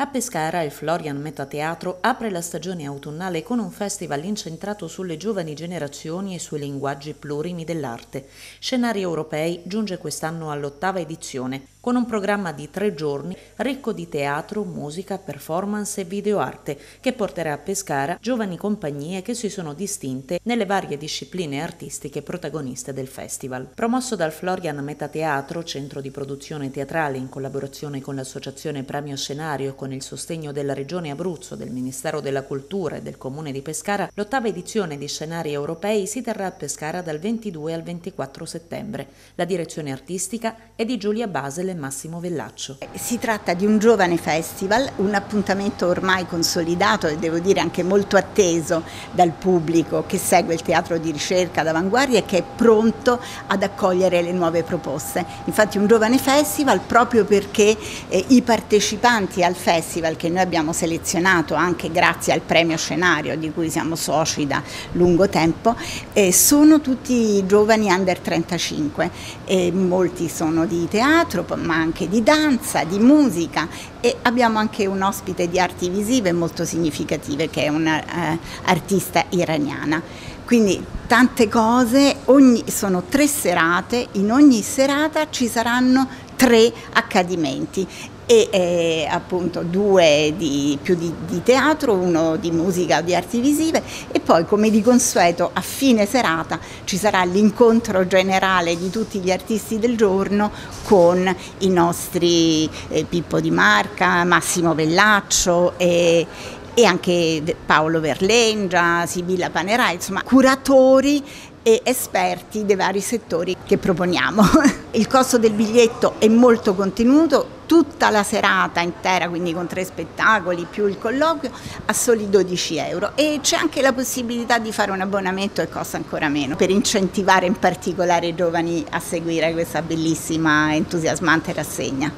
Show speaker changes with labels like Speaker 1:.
Speaker 1: A Pescara il Florian Metateatro apre la stagione autunnale con un festival incentrato sulle giovani generazioni e sui linguaggi plurimi dell'arte. Scenari europei giunge quest'anno all'ottava edizione, con un programma di tre giorni ricco di teatro, musica, performance e videoarte, che porterà a Pescara giovani compagnie che si sono distinte nelle varie discipline artistiche protagoniste del festival. Promosso dal Florian Metateatro, centro di produzione teatrale in collaborazione con l'associazione Premio Scenario con con il sostegno della Regione Abruzzo, del Ministero della Cultura e del Comune di Pescara, l'ottava edizione di Scenari Europei si terrà a Pescara dal 22 al 24 settembre. La direzione artistica è di Giulia Basel e Massimo Vellaccio.
Speaker 2: Si tratta di un giovane festival, un appuntamento ormai consolidato e devo dire anche molto atteso dal pubblico che segue il teatro di ricerca d'avanguardia e che è pronto ad accogliere le nuove proposte. Infatti un giovane festival proprio perché eh, i partecipanti al festival festival che noi abbiamo selezionato anche grazie al premio scenario di cui siamo soci da lungo tempo, eh, sono tutti giovani under 35, e molti sono di teatro ma anche di danza, di musica e abbiamo anche un ospite di arti visive molto significative che è un'artista eh, iraniana. Quindi tante cose, ogni, sono tre serate, in ogni serata ci saranno tre accadimenti. E eh, appunto due di, più di, di, teatro, uno di musica di arti visive. E poi come di consueto a fine serata ci sarà l'incontro generale di tutti gli artisti del giorno con i nostri eh, Pippo Di Marca, Massimo Vellaccio e, e anche Paolo Verlengia, Sibilla Panerai, insomma curatori e esperti dei vari settori che proponiamo. Il costo del biglietto è molto contenuto, tutta la serata intera, quindi con tre spettacoli più il colloquio, a soli 12 euro e c'è anche la possibilità di fare un abbonamento che costa ancora meno per incentivare in particolare i giovani a seguire questa bellissima entusiasmante rassegna.